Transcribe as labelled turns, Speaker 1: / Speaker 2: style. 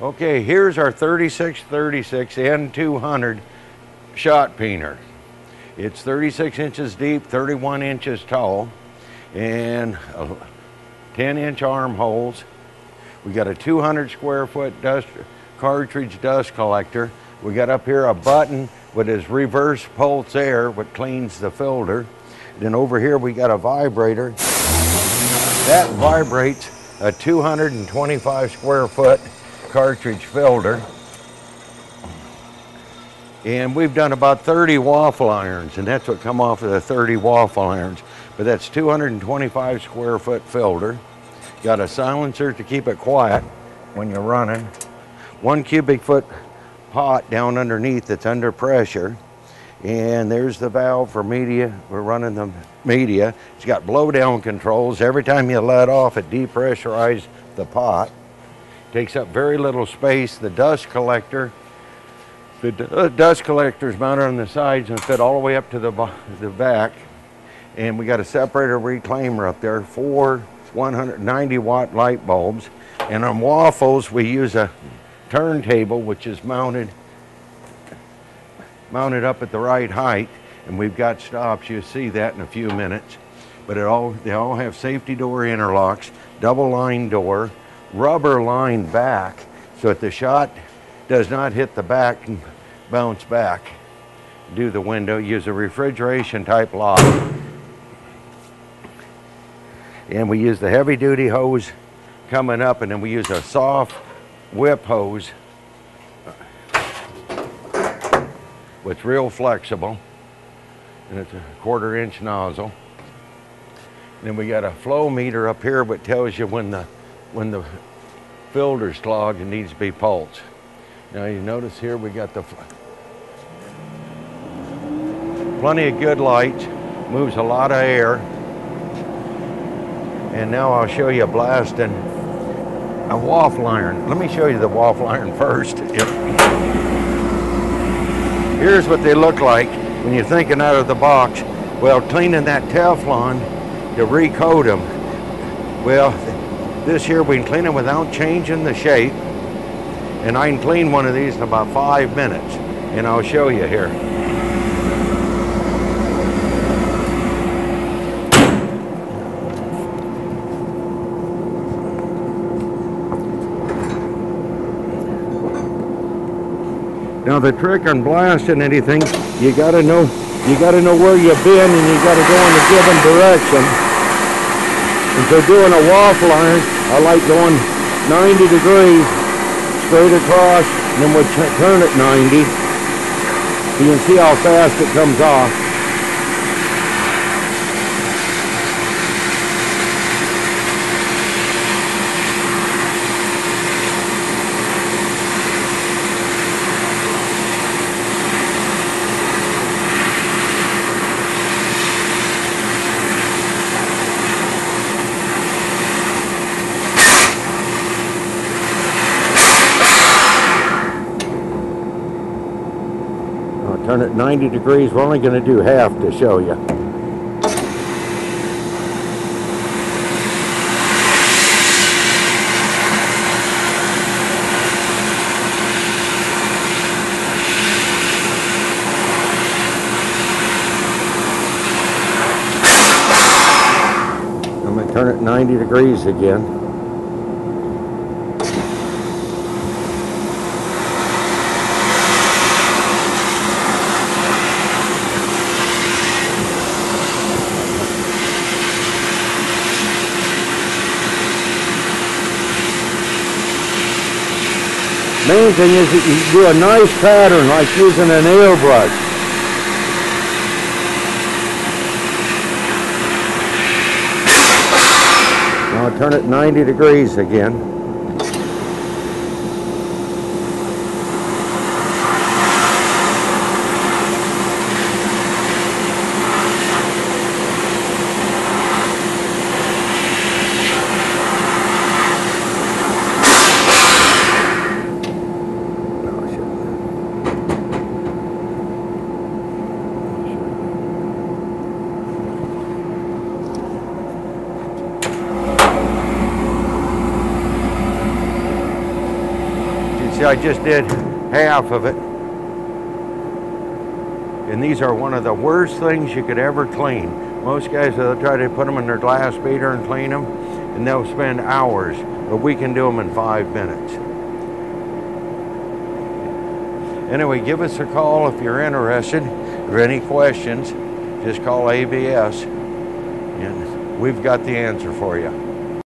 Speaker 1: Okay, here's our 3636 N200 shot peener. It's 36 inches deep, 31 inches tall, and uh, 10 inch armholes. We got a 200 square foot dust cartridge dust collector. We got up here a button with his reverse pulse air, what cleans the filter. Then over here we got a vibrator. That vibrates a 225 square foot cartridge filter. And we've done about 30 waffle irons, and that's what come off of the 30 waffle irons. But that's 225 square foot filter. Got a silencer to keep it quiet when you're running. One cubic foot pot down underneath that's under pressure. And there's the valve for media. We're running the media. It's got blowdown controls. Every time you let off, it depressurizes the pot. Takes up very little space. The dust collector, the uh, dust collector is mounted on the sides and fit all the way up to the, the back. And we got a separator reclaimer up there, four 190 watt light bulbs. And on waffles, we use a turntable, which is mounted mounted up at the right height, and we've got stops. You'll see that in a few minutes. But it all they all have safety door interlocks, double line door, rubber line back, so that the shot does not hit the back and bounce back. Do the window, use a refrigeration type lock. And we use the heavy duty hose coming up, and then we use a soft whip hose It's real flexible and it's a quarter inch nozzle. then we got a flow meter up here that tells you when the when the filter's clogged it needs to be pulsed. Now you notice here we got the plenty of good light, moves a lot of air. And now I'll show you a blasting a waffle iron. Let me show you the waffle iron first. Here's what they look like when you're thinking out of the box. Well, cleaning that Teflon to recoat them. Well, this here we can clean them without changing the shape. And I can clean one of these in about five minutes. And I'll show you here. Now the trick on blasting anything, you gotta know you gotta know where you've been and you gotta go in a given direction. And for doing a waffle iron, I like going 90 degrees straight across, and then we'll turn it 90. You can see how fast it comes off. Turn it 90 degrees. We're only going to do half to show you. I'm going to turn it 90 degrees again. Main thing is that you do a nice pattern like using an airbrush. Now turn it 90 degrees again. See, I just did half of it. And these are one of the worst things you could ever clean. Most guys, they'll try to put them in their glass beader and clean them, and they'll spend hours, but we can do them in five minutes. Anyway, give us a call if you're interested or any questions. Just call ABS, and we've got the answer for you.